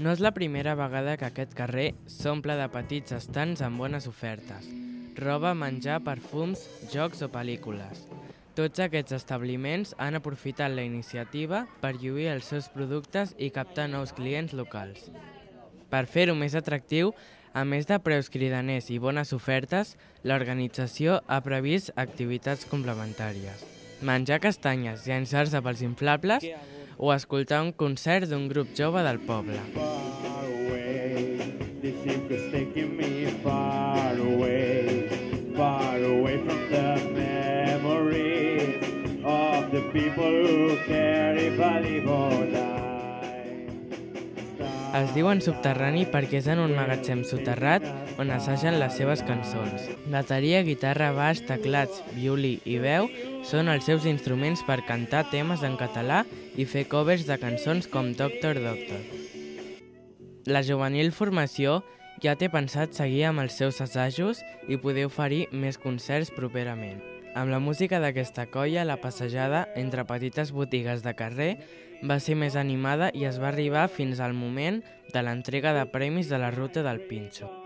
No és la primera vegada que aquest carrer s'omple de petits estants amb bones ofertes. Roba, menjar, perfums, jocs o pel·lícules. Tots aquests establiments han aprofitat la iniciativa per lluir els seus productes i captar nous clients locals. Per fer-ho més atractiu, a més de preus cridaners i bones ofertes, l'organització ha previst activitats complementàries. Menjar castanyes, llançar-se pels inflables o escoltar un concert d'un grup jove del poble. far away. This ship is taking me far Es diuen subterrani perquè és en un magatzem soterrat on assagen les seves cançons. Bateria, guitarra, baix, teclats, violí i veu són els seus instruments per cantar temes en català i fer covers de cançons com Doctor Doctor. La juvenil formació ja té pensat seguir amb els seus assajos i poder oferir més concerts properament. Amb la música d'aquesta colla, la passejada entre petites botigues de carrer va ser més animada i es va arribar fins al moment de l'entrega de premis de la ruta del Pinxo.